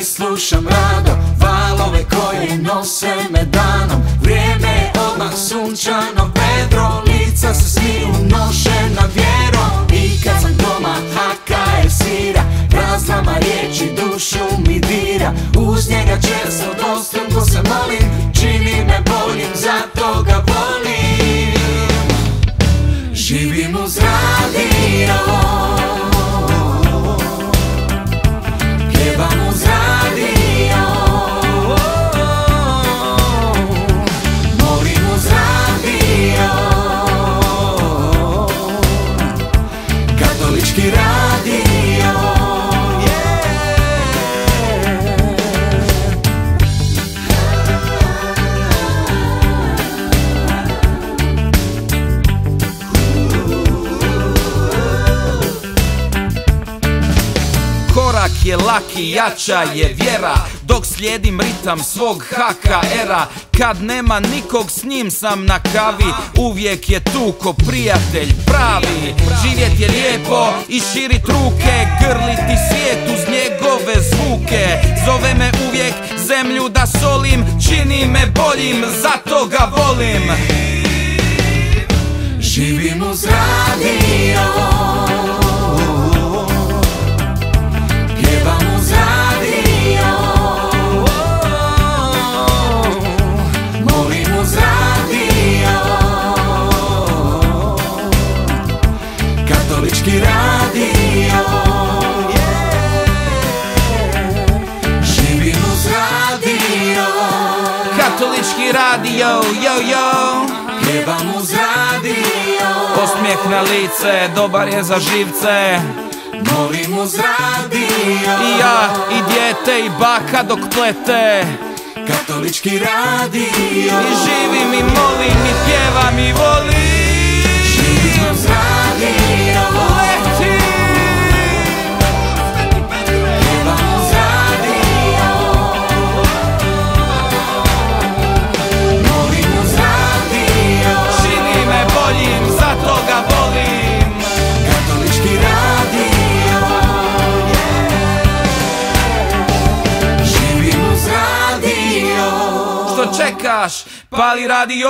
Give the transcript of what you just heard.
i slušam rado. Valove koje nose me danom. Vrijeme je odmah sunčano. Pedro Lica se smiju nošena vjerom. I kad sam doma je sira Razlama riječi dušu mi dira. Uz njega često dvostruko se molim. Čini me boljim, zato ga Je laki, jača je vjera Dok slijedim ritam svog HKR-a Kad nema nikog s njim sam na kavi Uvijek je tu ko prijatelj pravi. Živjet je lijepo i širit ruke Grliti svijet uz njegove zvuke. Zove me uvijek zemlju da solim Čini me boljim, zato ga volim. Živim uz radio Radio, yo yo. Pjevam uz radio. Osmijeh na lice, dobar je za živce. Molim uz radio. I ja, i dijete, i baka dok plete. Katolički radio. I živim i molim i pjevam i volim Što čekaš, pali radio